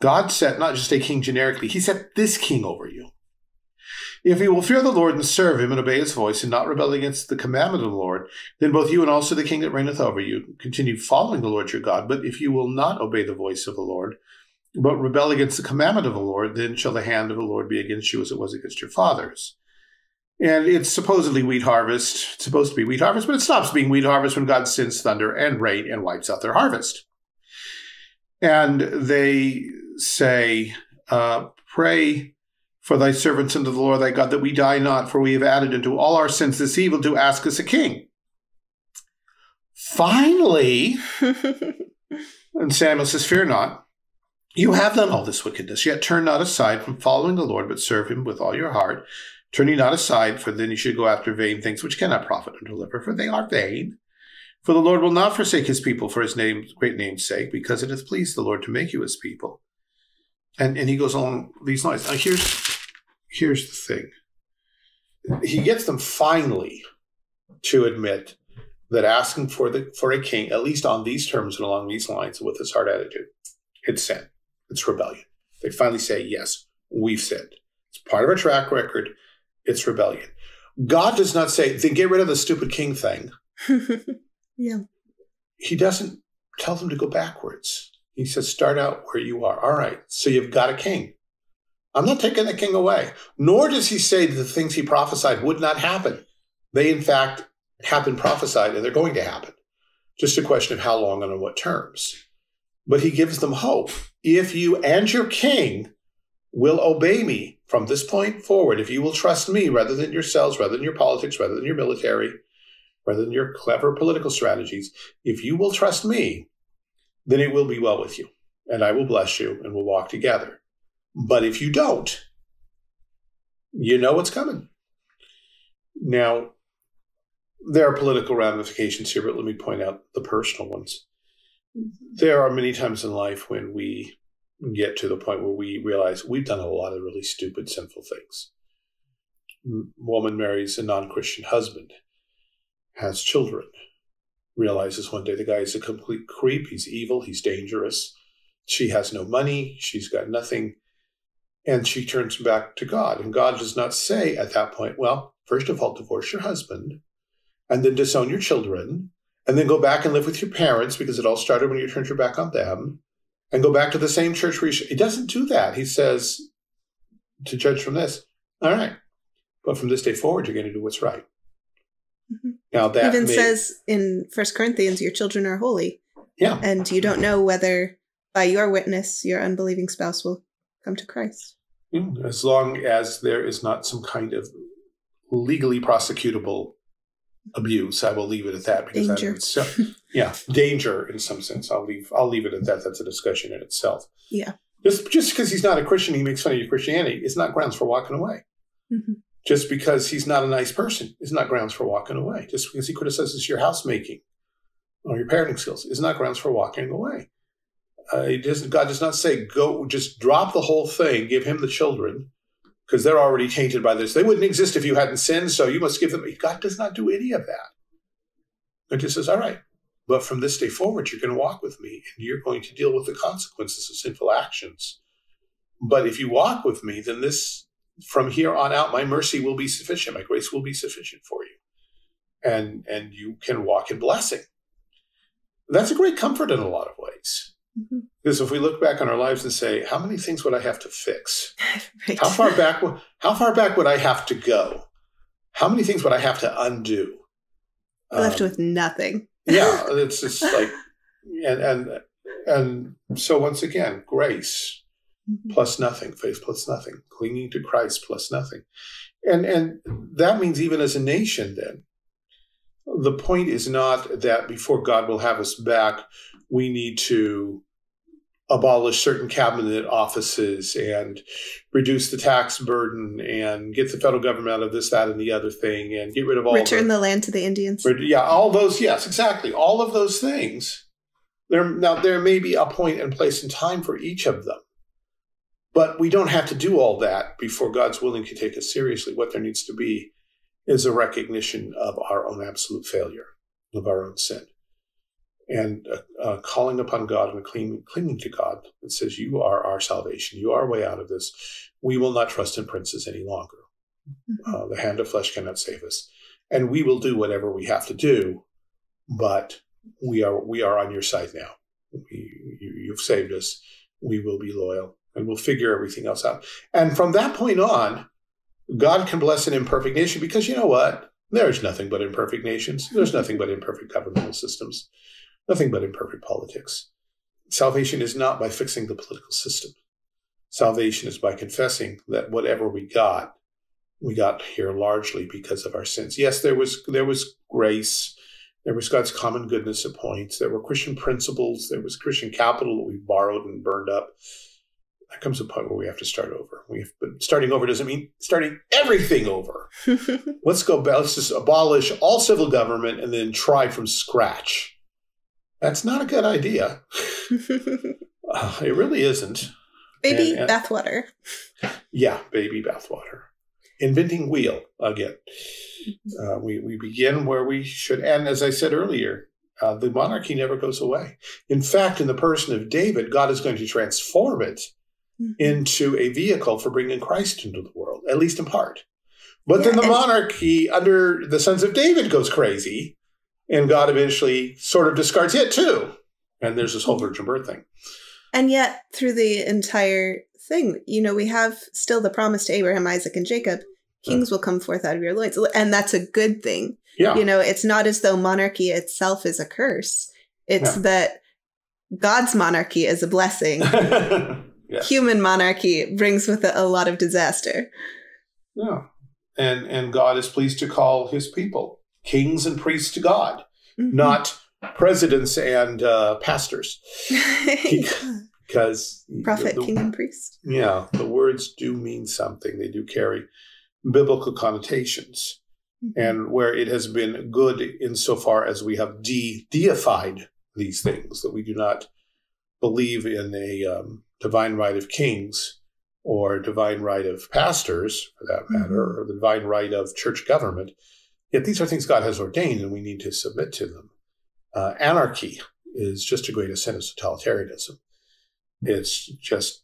God set not just a king generically, he set this king over you. If you will fear the Lord and serve him and obey his voice and not rebel against the commandment of the Lord, then both you and also the king that reigneth over you continue following the Lord your God. But if you will not obey the voice of the Lord, but rebel against the commandment of the Lord, then shall the hand of the Lord be against you as it was against your fathers. And it's supposedly wheat harvest. It's supposed to be wheat harvest, but it stops being wheat harvest when God sends thunder and rain and wipes out their harvest. And they say, uh, Pray for thy servants unto the Lord thy God that we die not, for we have added unto all our sins this evil to ask us a king. Finally, and Samuel says, Fear not. You have done all this wickedness, yet turn not aside from following the Lord, but serve him with all your heart. Turn ye not aside, for then you should go after vain things which cannot profit or deliver, for they are vain. For the Lord will not forsake his people for his name, great name's sake, because it hath pleased the Lord to make you his people. And and he goes along these lines. Now here's here's the thing. He gets them finally to admit that asking for the for a king, at least on these terms and along these lines, with his hard attitude, it's sin. It's rebellion. They finally say, yes, we've sinned. It's part of our track record. It's rebellion. God does not say, then get rid of the stupid king thing. yeah. He doesn't tell them to go backwards. He says, start out where you are. All right, so you've got a king. I'm not taking the king away. Nor does he say that the things he prophesied would not happen. They, in fact, have been prophesied and they're going to happen. Just a question of how long and on what terms. But he gives them hope. If you and your king will obey me from this point forward, if you will trust me rather than yourselves, rather than your politics, rather than your military, rather than your clever political strategies, if you will trust me, then it will be well with you, and I will bless you, and we'll walk together. But if you don't, you know what's coming. Now, there are political ramifications here, but let me point out the personal ones. There are many times in life when we get to the point where we realize we've done a lot of really stupid, sinful things. Woman marries a non Christian husband, has children, realizes one day the guy is a complete creep. He's evil. He's dangerous. She has no money. She's got nothing. And she turns back to God. And God does not say at that point, well, first of all, divorce your husband and then disown your children and then go back and live with your parents because it all started when you turned your back on them and go back to the same church where you should. He doesn't do that. He says, to judge from this, all right, but from this day forward, you're going to do what's right. Mm-hmm. Now that even may, says in First Corinthians, your children are holy. Yeah, and you don't know whether by your witness your unbelieving spouse will come to Christ. Mm, as long as there is not some kind of legally prosecutable abuse, I will leave it at that because danger. so, yeah, danger in some sense. I'll leave. I'll leave it at that. That's a discussion in itself. Yeah. Just just because he's not a Christian, he makes fun of your Christianity. It's not grounds for walking away. Mm-hmm. Just because he's not a nice person is not grounds for walking away. Just because he criticizes your housemaking or your parenting skills is not grounds for walking away. Uh, he doesn't, God does not say, go, just drop the whole thing, give him the children, because they're already tainted by this. They wouldn't exist if you hadn't sinned, so you must give them. God does not do any of that. God just says, all right, but from this day forward, you're going to walk with me and you're going to deal with the consequences of sinful actions. But if you walk with me, then this from here on out, my mercy will be sufficient. My grace will be sufficient for you. And, and you can walk in blessing. That's a great comfort in a lot of ways. Mm-hmm. Because if we look back on our lives and say, how many things would I have to fix? right. How far back, how far back would I have to go? How many things would I have to undo? Left um, with nothing. yeah. It's just like, and, and, and so once again, grace mm-hmm. plus nothing, faith plus nothing, clinging to Christ plus nothing. And and that means even as a nation then, the point is not that before God will have us back, we need to abolish certain cabinet offices and reduce the tax burden and get the federal government out of this, that, and the other thing and get rid of all return the, the land to the Indians. Yeah, all those. Yes, exactly. All of those things. There now there may be a point and place and time for each of them, but we don't have to do all that before God's willing to take us seriously. What there needs to be is a recognition of our own absolute failure, of our own sin and uh, uh, calling upon God and clinging, clinging to God that says, You are our salvation. You are a way out of this. We will not trust in princes any longer. Mm-hmm. Uh, the hand of flesh cannot save us. And we will do whatever we have to do, but we are we are on your side now. We, you, you've saved us. We will be loyal and we'll figure everything else out. And from that point on, God can bless an imperfect nation because you know what? There's nothing but imperfect nations. There's nothing but imperfect governmental systems nothing but imperfect politics. Salvation is not by fixing the political system. Salvation is by confessing that whatever we got, we got here largely because of our sins. Yes, there was there was grace, there was God's common goodness at points, there were Christian principles, there was Christian capital that we borrowed and burned up. There comes a point where we have to start over. We have, but starting over doesn't mean starting everything over. let's go back. Let's just abolish all civil government and then try from scratch that's not a good idea. uh, it really isn't. Baby and, and, bathwater. Yeah, baby bathwater. Inventing wheel again. Mm-hmm. Uh, we, we begin where we should end. As I said earlier, uh, the monarchy never goes away. In fact, in the person of David, God is going to transform it mm-hmm. into a vehicle for bringing Christ into the world, at least in part. But yeah, then the monarchy under the sons of David goes crazy and God eventually sort of discards it too. And there's this whole virgin birth thing. And yet, through the entire thing, you know, we have still the promise to Abraham, Isaac, and Jacob kings yeah. will come forth out of your loins. And that's a good thing. Yeah. You know, it's not as though monarchy itself is a curse, it's yeah. that God's monarchy is a blessing. yes. Human monarchy brings with it a lot of disaster. Yeah. And and God is pleased to call his people kings and priests to God, mm-hmm. not presidents and uh, pastors. Because prophet, the, the, king, and priest. Yeah, the words do mean something. They do carry biblical connotations. Mm-hmm. And where it has been good insofar as we have de deified these things, that we do not believe in a um, divine right of kings or divine right of pastors, for that matter, mm-hmm. or the divine right of church government, Yet these are things God has ordained and we need to submit to them. Uh, anarchy is just a great a sin as totalitarianism. It's just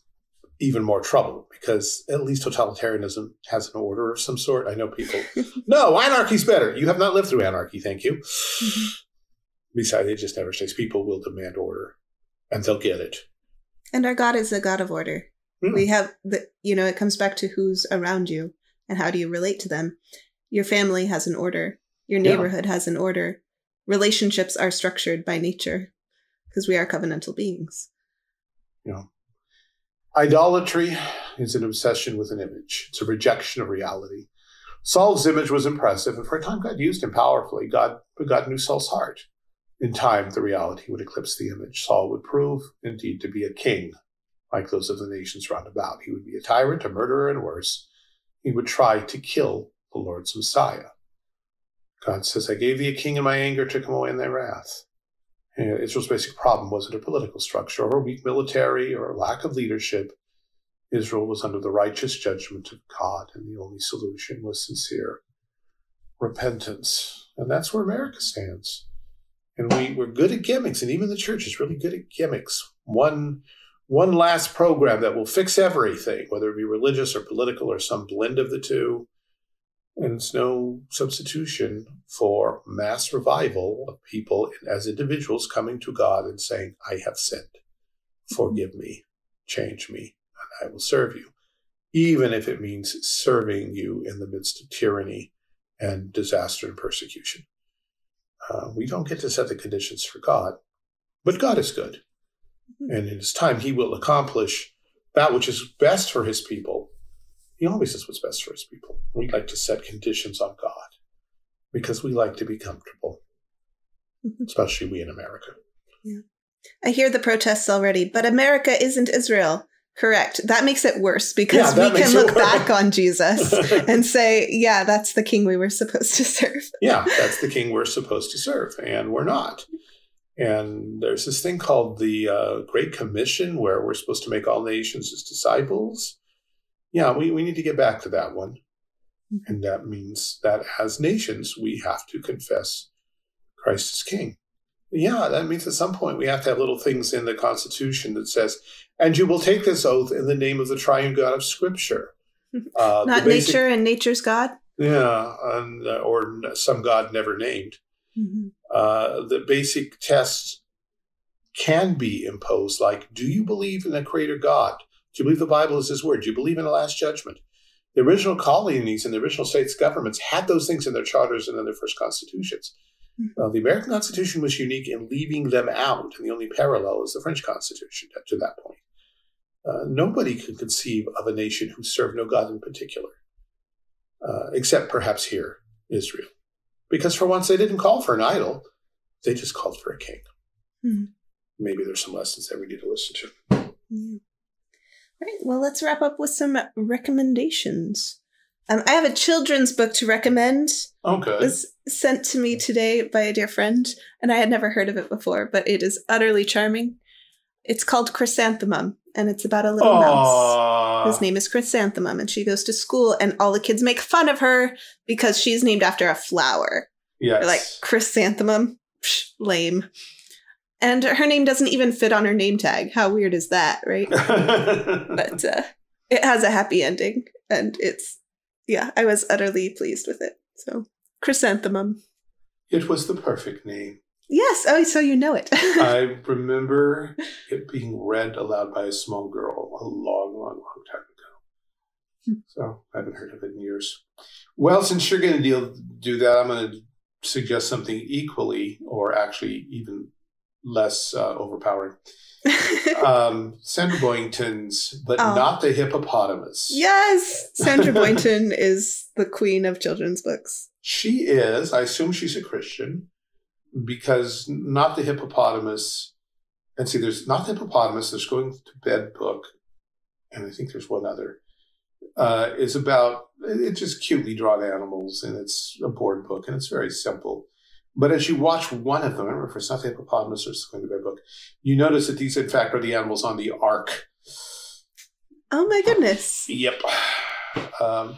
even more trouble because at least totalitarianism has an order of some sort. I know people, no, anarchy's better. You have not lived through anarchy, thank you. Mm-hmm. Besides, it just never stays. People will demand order and they'll get it. And our God is a God of order. Mm. We have the, you know, it comes back to who's around you and how do you relate to them. Your family has an order. Your neighborhood yeah. has an order. Relationships are structured by nature because we are covenantal beings. Yeah. Idolatry is an obsession with an image. It's a rejection of reality. Saul's image was impressive, and for a time God used him powerfully. God, God knew Saul's heart. In time, the reality would eclipse the image. Saul would prove, indeed, to be a king, like those of the nations round about. He would be a tyrant, a murderer, and worse. He would try to kill the Lord's Messiah. God says, I gave thee a king in my anger to come away in thy wrath. And Israel's basic problem wasn't a political structure or a weak military or a lack of leadership. Israel was under the righteous judgment of God, and the only solution was sincere repentance. And that's where America stands. And we, we're good at gimmicks, and even the church is really good at gimmicks. One, one last program that will fix everything, whether it be religious or political or some blend of the two. And it's no substitution for mass revival of people as individuals coming to God and saying, I have sinned. Forgive me, change me, and I will serve you. Even if it means serving you in the midst of tyranny and disaster and persecution. Uh, we don't get to set the conditions for God, but God is good. Mm-hmm. And in His time, He will accomplish that which is best for His people he always does what's best for his people. We like to set conditions on God because we like to be comfortable, mm-hmm. especially we in America. Yeah. I hear the protests already, but America isn't Israel. Correct. That makes it worse because Yeah, we can look back on Jesus and say, yeah, that's the king we were supposed to serve. yeah, that's the king we're supposed to serve, and we're not. And there's this thing called the uh, Great Commission where we're supposed to make all nations as disciples. Yeah, we, we need to get back to that one. And that means that as nations, we have to confess Christ as king. Yeah, that means at some point we have to have little things in the Constitution that says, and you will take this oath in the name of the triune God of Scripture. Uh, Not basic- nature and nature's God. Yeah, and, uh, or some God never named. Mhm. Uh, the basic tests can be imposed, like do you believe in a creator God? Do you believe the Bible is his word? Do you believe in a last judgment? The original colonies and the original states' governments had those things in their charters and in their first constitutions. Mhm. Uh, the American Constitution was unique in leaving them out, and the only parallel is the French Constitution up to that point. Uh, nobody could conceive of a nation who served no God in particular, uh, except perhaps here, Israel. Because for once they didn't call for an idol, they just called for a king. Hmm. Maybe there's some lessons that we need to listen to. Yeah. Right. Well, let's wrap up with some recommendations. Um, I have a children's book to recommend. Okay. It was sent to me today by a dear friend, and I had never heard of it before, but it is utterly charming. It's called Chrysanthemum, and it's about a little mouse. His name is Chrysanthemum, and she goes to school, and all the kids make fun of her because she's named after a flower. Yes. They're like, Chrysanthemum? Psh, lame. And her name doesn't even fit on her name tag. How weird is that, right? but uh, it has a happy ending, and it's, yeah, I was utterly pleased with it. So, Chrysanthemum. it was the perfect name. Yes. Oh, so you know it. I remember it being read aloud by a small girl a long, long, long time Hmm. ago. So I haven't heard of it in years. Well, since you're going to deal do that, I'm going to suggest something equally, or actually even less uh, overpowering. Um, Sandra Boynton's, but Oh. not the hippopotamus. yes. Sandra Boynton is the queen of children's books. She is. I assume she's a Christian because not the hippopotamus. And see, there's not the hippopotamus. There's going to bed book, and I think there's one other. Uh, is about it's just cutely drawn animals, and it's a board book, and it's very simple. But as you watch one of them, I remember if it's not the hippopotamus or it's going to bed book, you notice that these, in fact, are the animals on the ark. Oh my goodness. Yep. Um,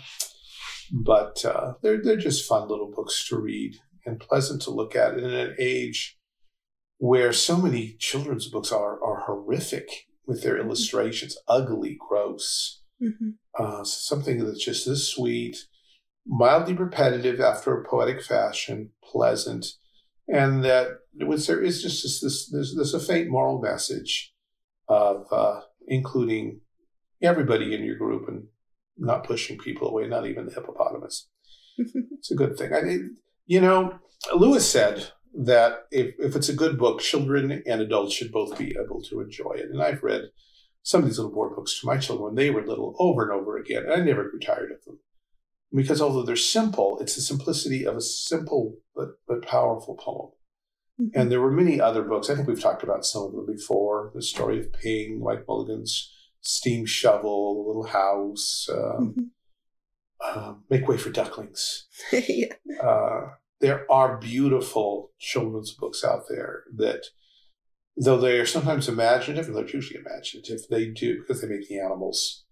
but uh, they're they're just fun little books to read and pleasant to look at in an age where so many children's books are are horrific with their illustrations, ugly, gross. Mhm. Uh, something that's just this sweet, mildly repetitive after a poetic fashion, pleasant, and that it was there is just this, this there's there's a faint moral message of uh, including everybody in your group and not pushing people away, not even the hippopotamus. It's a good thing. I mean, you know, Lewis said that if, if it's a good book, children and adults should both be able to enjoy it. And I've read some of these little board books to my children when they were little over and over again, and I never grew tired of them. Because although they're simple, it's the simplicity of a simple but, but powerful poem. And there were many other books. I think we've talked about some of them before. The story of Ping, Mike Mulligan's Steam Shovel, The Little House, um, Mhm. uh, Make Way for Ducklings. yeah. Uh, there are beautiful children's books out there that, though they are sometimes imaginative, and they're usually imaginative, they do, because they make the animals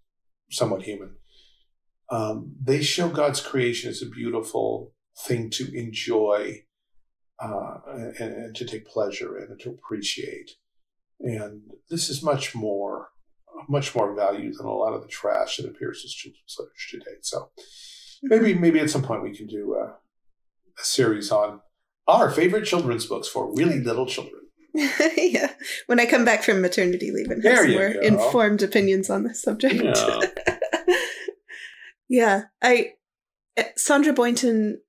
somewhat human. Um, they show God's creation as a beautiful thing to enjoy uh, and, and to take pleasure in and to appreciate. And this is much more, much more value than a lot of the trash that appears as children's literature today. So maybe, maybe at some point we can do a, a series on our favorite children's books for really little children. yeah. When I come back from maternity leave and have There some more go. informed opinions on this subject. Yeah. yeah. I eh, Sandra Boynton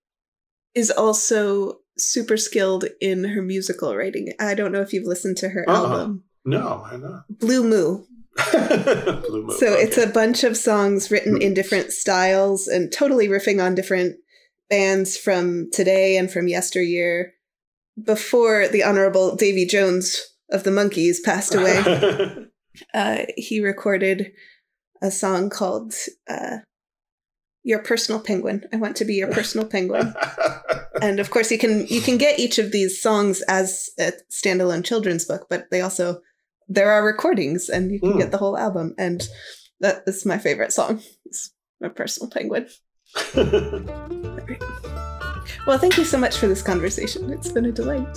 is also super skilled in her musical writing. I don't know if you've listened to her Uh-uh. album No, I know. Blue Moo. Blue Moon, So it's a bunch of songs written in different styles and totally riffing on different bands from today and from yesteryear before the Honorable Davy Jones of the Monkees passed away, uh, he recorded a song called uh, "Your Personal Penguin." I want to be your personal penguin. and of course, you can you can get each of these songs as a standalone children's book, but they also there are recordings, and you can Mm. get the whole album. And that is my favorite song. It's my personal penguin. Well, thank you so much for this conversation. It's been a delight.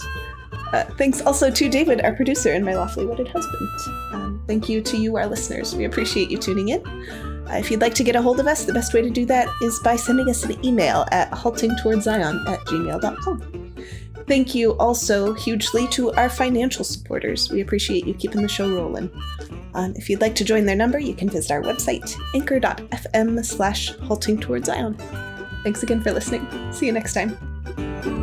Uh, thanks also to David, our producer, and my lawfully wedded husband. Um, thank you to you, our listeners. We appreciate you tuning in. If you'd like to get a hold of us, the best way to do that is by sending us an email at haltingtowardszion at gmail.com. Thank you also hugely to our financial supporters. We appreciate you keeping the show rolling. Um, if you'd like to join their number, you can visit our website, anchor.fm slash halting. Thanks again for listening. See you next time.